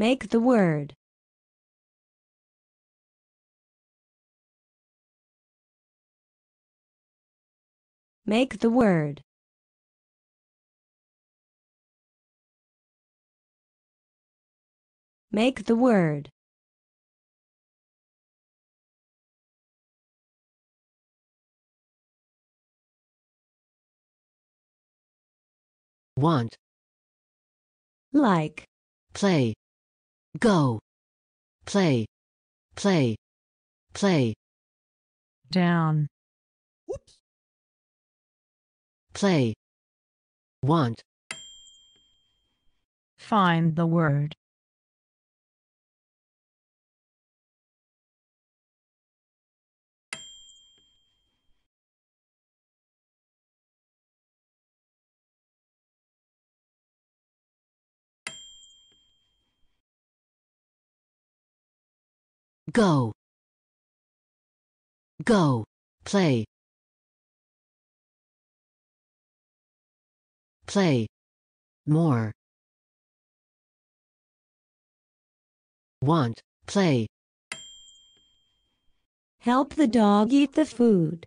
Make the word. Make the word. Make the word. want, Like. play, go, play, play, play, down, Oops. play, want, find the word, go, go, play, play, more, want, play, Help the dog eat the food.